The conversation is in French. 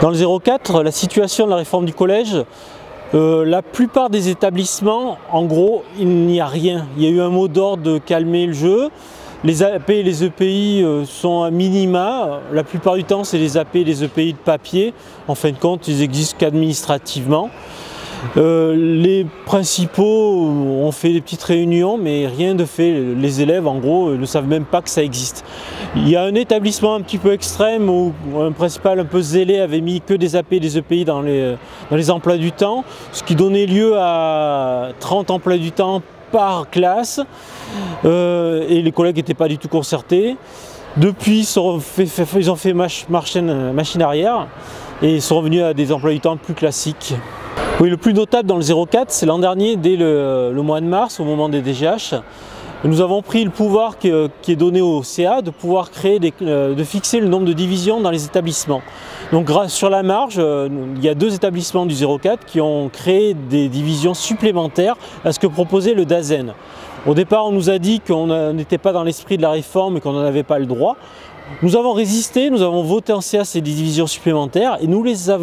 Dans le 04, la situation de la réforme du collège, euh, la plupart des établissements, en gros, il n'y a rien. Il y a eu un mot d'ordre de calmer le jeu. Les AP et les EPI euh, sont à minima. La plupart du temps, c'est les AP et les EPI de papier. En fin de compte, ils existent qu'administrativement. Euh, les principaux ont fait des petites réunions, mais rien de fait. Les élèves, en gros, ne savent même pas que ça existe. Il y a un établissement un petit peu extrême où un principal un peu zélé avait mis que des AP et des EPI dans les, emplois du temps, ce qui donnait lieu à 30 emplois du temps par classe. Euh, et les collègues n'étaient pas du tout concertés. Depuis, ils, ont fait, machine arrière et sont revenus à des emplois du temps plus classiques. Oui, le plus notable dans le 04, c'est l'an dernier, dès le, mois de mars, au moment des DGH, nous avons pris le pouvoir qui, est donné au CA de pouvoir créer, euh, de fixer le nombre de divisions dans les établissements. Donc sur la marge, euh, il y a deux établissements du 04 qui ont créé des divisions supplémentaires à ce que proposait le DAZEN. Au départ, on nous a dit qu'on n'était pas dans l'esprit de la réforme et qu'on n'en avait pas le droit. Nous avons résisté, nous avons voté en CA ces divisions supplémentaires et nous les avons